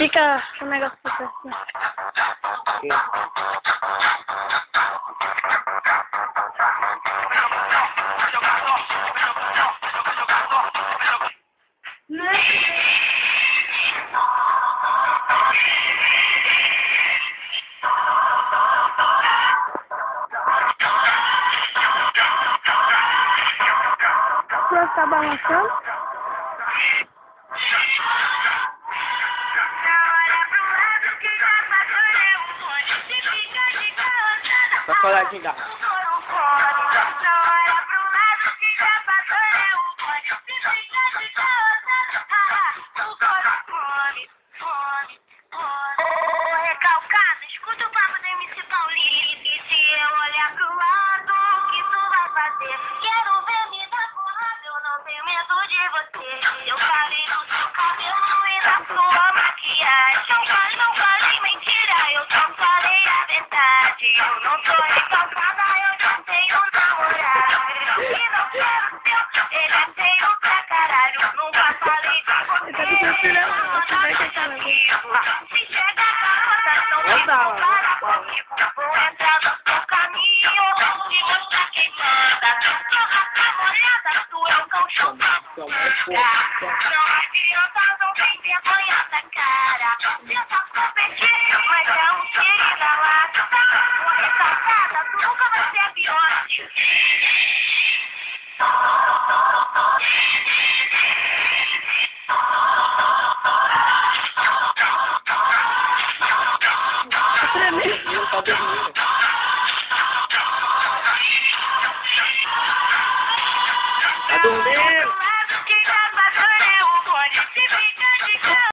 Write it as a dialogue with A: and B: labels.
A: Pika, kome gwa fokasyon. Ok. Swa sa balansan? 我来的这个 não tô recalcada, eu já tenho namorado. E não quero seu, ele é feio pra caralho. Nunca falei
B: tá
A: você. eu
B: ter que fazer.
A: Se chegar na rotação,
C: Vou
A: me compara comigo. Vou entrar no seu caminho e mostrar quem manda. Sua molhada, tu é um cão chupado. Não adianta, não tem vergonha na cara. Tenta competir, mas é nunca vai ser a Beyoncé. Tá dormindo. Tá dormindo.